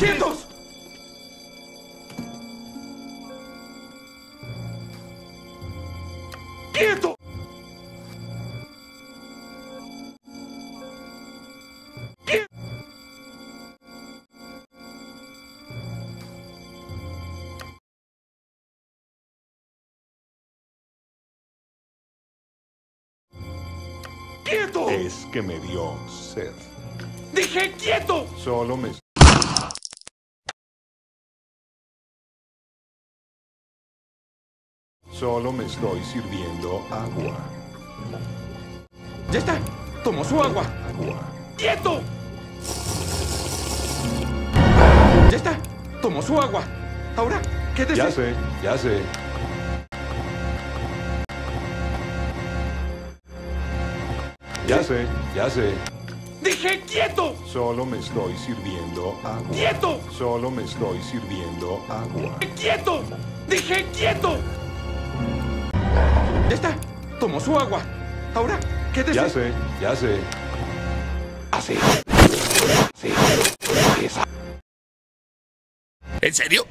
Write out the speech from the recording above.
¡Quietos! ¡Quieto! ¡Quie- ¡Quieto! Es que me dio sed. ¡Dije quieto! Solo me... Solo me estoy sirviendo agua. ¡Ya está! ¡Tomó su agua! Agua. ¡Quieto! ¡Ya está! ¡Tomó su agua! Ahora, quédese. Ya sé, ya sé. Ya sé, ya sé. ¡Dije quieto! Solo me estoy sirviendo agua. ¡Quieto! Solo me estoy sirviendo agua. ¡Quieto! ¡Dije quieto! ¡Tomó su agua! Ahora, quédese. Ya sé, ya sé. Así. Sí. Esa. ¿En serio?